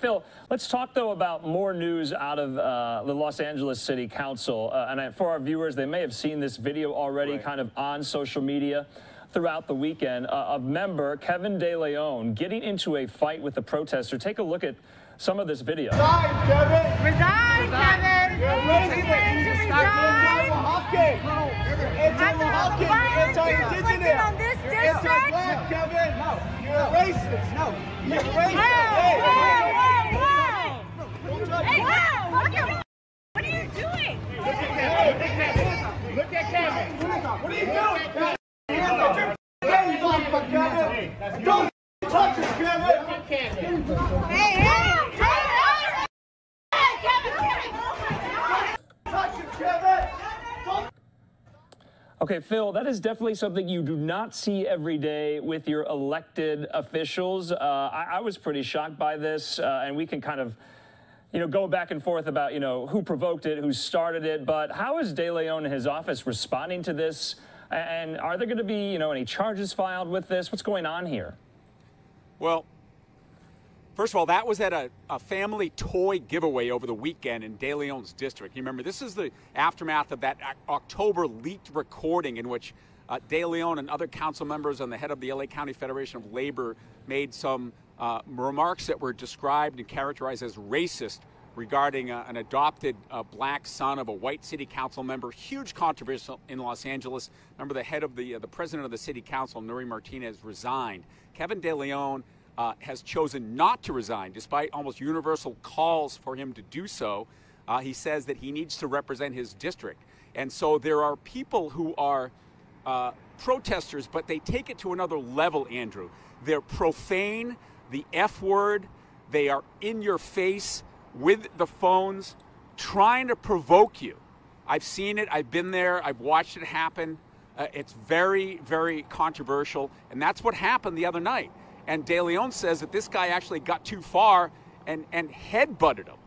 Phil, let's talk though about more news out of uh, the Los Angeles City Council. Uh, and I, for our viewers, they may have seen this video already right. kind of on social media throughout the weekend uh, of member Kevin De Leon getting into a fight with a protester. Take a look at some of this video. Resign, Kevin! Resign, Kevin! You're racist! You're resign! anti-Oaxacan! anti-Oaxacan! You're anti-indigenous! on this You're district? anti-black, Kevin! No! You're a racist! No! You're a racist! Look at what are you doing? Look at Kevin! What are you doing? Hands off your hands off of Kevin! Don't touch him, Kevin! Hey, hey, hey, hey! Hey, Kevin, Kevin! Touch him, Kevin! Don't Okay, Phil, that is definitely something you do not see every day with your elected officials. Uh, I, I was pretty shocked by this, uh, and we can kind of, you know, go back and forth about, you know, who provoked it, who started it. But how is De Leon and his office responding to this? And are there going to be, you know, any charges filed with this? What's going on here? Well, first of all, that was at a, a family toy giveaway over the weekend in De Leon's district. You remember, this is the aftermath of that October leaked recording in which uh, De Leon and other council members and the head of the LA County Federation of Labor made some uh, remarks that were described and characterized as racist regarding uh, an adopted uh, black son of a white city council member. Huge controversy in Los Angeles. Remember, the head of the uh, the president of the city council, Nury Martinez, resigned. Kevin De Leon uh, has chosen not to resign, despite almost universal calls for him to do so. Uh, he says that he needs to represent his district, and so there are people who are protesters, but they take it to another level. Andrew, they're profane, the F word. They are in your face with the phones, trying to provoke you. I've seen it. I've been there. I've watched it happen. Uh, it's very, very controversial, and that's what happened the other night. And De Leon says that this guy actually got too far and and headbutted him,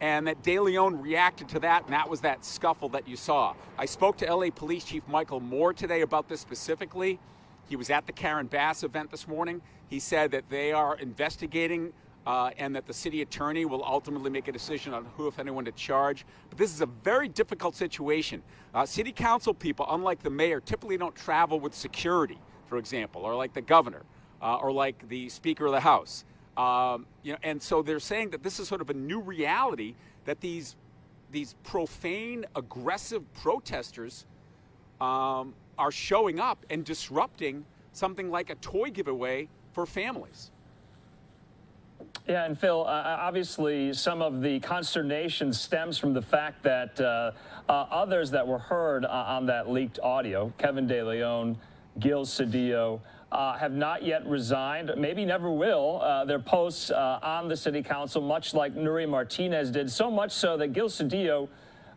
and that De Leon reacted to that, and that was that scuffle that you saw. I spoke to LA Police Chief Michael Moore today about this specifically. He was at the Karen Bass event this morning. He said that they are investigating uh, and that the city attorney will ultimately make a decision on who, if anyone, to charge. But this is a very difficult situation. Uh, city council people, unlike the mayor, typically don't travel with security, for example, or like the governor, uh, or like the Speaker of the House. Um, you know, and so they're saying that this is sort of a new reality that these these profane, aggressive protesters um, are showing up and disrupting something like a toy giveaway for families. Yeah, and Phil, uh, obviously, some of the consternation stems from the fact that uh, uh, others that were heard uh, on that leaked audio, Kevin De Leon, Gil Cedillo, uh, have not yet resigned, maybe never will, uh, their posts uh, on the city council, much like Nury Martinez did, so much so that Gil Cedillo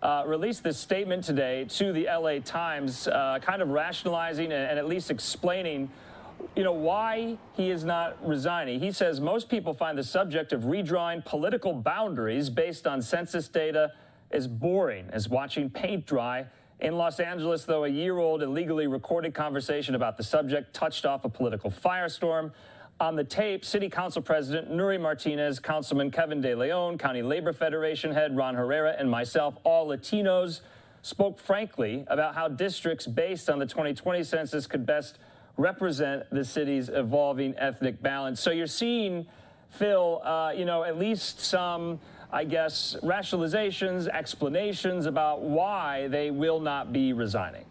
uh, released this statement today to the LA Times, uh, kind of rationalizing and, and at least explaining you know, why he is not resigning. He says most people find the subject of redrawing political boundaries based on census data as boring as watching paint dry. In Los Angeles, though, a year old illegally recorded conversation about the subject touched off a political firestorm. On the tape, City Council President Nury Martinez, Councilman Kevin De Leon, County Labor Federation head Ron Herrera, and myself, all Latinos, spoke frankly about how districts based on the 2020 census could best represent the city's evolving ethnic balance. So you're seeing, Phil, uh, you know, at least some, I guess, rationalizations, explanations about why they will not be resigning.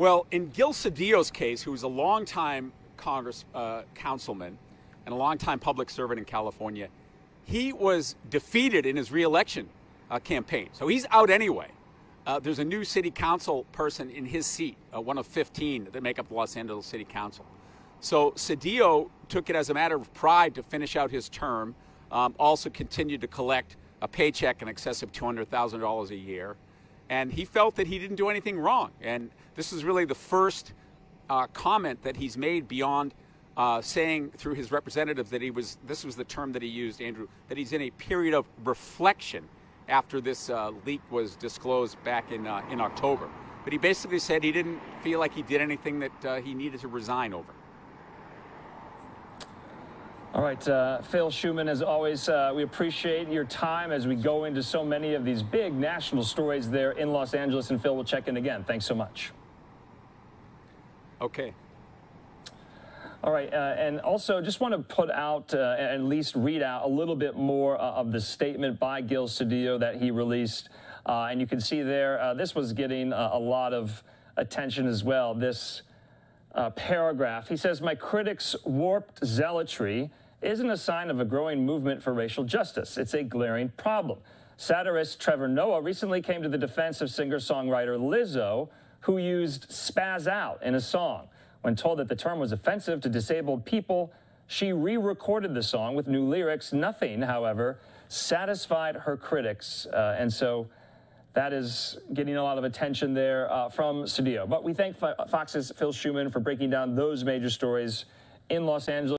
Well, in Gil Cedillo's case, who was a longtime Congress uh, councilman and a longtime public servant in California, he was defeated in his reelection uh, campaign. So he's out anyway. Uh, there's a new city council person in his seat, uh, one of 15 that make up the Los Angeles City Council. So Cedillo took it as a matter of pride to finish out his term, um, also continued to collect a paycheck in excess of $200,000 a year. And he felt that he didn't do anything wrong. And this is really the first uh, comment that he's made beyond uh, saying through his representatives that he was, this was the term that he used, Andrew, that he's in a period of reflection after this uh, leak was disclosed back in, uh, in October. But he basically said he didn't feel like he did anything that uh, he needed to resign over. All right, uh, Phil Shuman, as always, uh, we appreciate your time as we go into so many of these big national stories there in Los Angeles. And Phil, we'll check in again. Thanks so much. Okay. All right, uh, and also just want to put out, uh, at least read out a little bit more uh, of the statement by Gil Cedillo that he released. Uh, and you can see there, uh, this was getting uh, a lot of attention as well. This uh, paragraph, he says, My critics' warped zealotry isn't a sign of a growing movement for racial justice. It's a glaring problem. Satirist Trevor Noah recently came to the defense of singer songwriter Lizzo, who used spaz out in a song. When told that the term was offensive to disabled people, she re recorded the song with new lyrics. Nothing, however, satisfied her critics. Uh, and so that is getting a lot of attention there uh, from Cedillo. But we thank Fo- Fox's Phil Shuman for breaking down those major stories in Los Angeles.